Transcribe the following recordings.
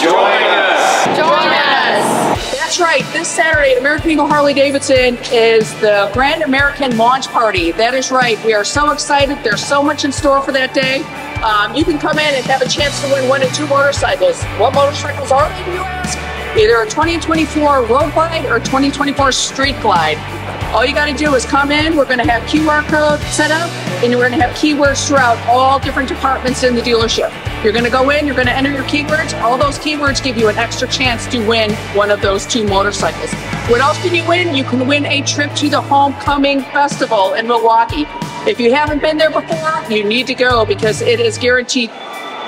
Join us. Join us. That's right. This Saturday at American Eagle Harley Davidson is the Grand American Launch Party. That is right. We are so excited. There's so much in store for that day. Um, you can come in and have a chance to win one of two motorcycles. What motorcycles are they, you ask? Either a 2024 Road Glide or 2024 Street Glide. All you got to do is come in. We're going to have QR code set up, and we're going to have keywords throughout all different departments in the dealership. You're going to go in, you're going to enter your keywords. All those keywords give you an extra chance to win one of those two motorcycles. What else can you win? You can win a trip to the Homecoming Festival in Milwaukee. If you haven't been there before, you need to go because it is guaranteed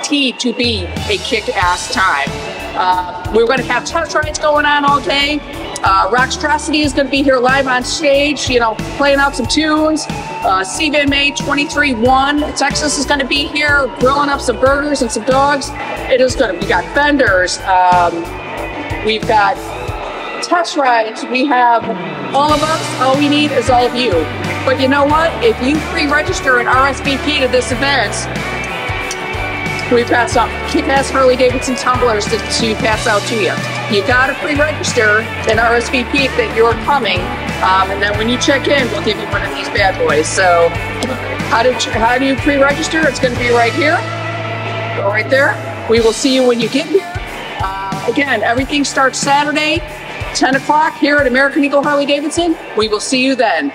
to be a kick-ass time. Uh, we're going to have test rides going on all day. Uh, Rockstrocity is going to be here live on stage, you know, playing out some tunes. Uh, CVMA 23-1, Texas is going to be here, grilling up some burgers and some dogs. It is going to, we got vendors, um, we've got test rides, we have all of us, all we need is all of you. But you know what? If you pre-register an RSVP to this event, We've got some kick-ass Harley Davidson tumblers to, to pass out to you. You gotta pre-register and RSVP that you're coming, um, and then when you check in, we'll give you one of these bad boys. So, how do how do you pre-register? It's going to be right here. Go right there. We will see you when you get here. Uh, again, everything starts Saturday, 10 o'clock here at American Eagle Harley Davidson. We will see you then.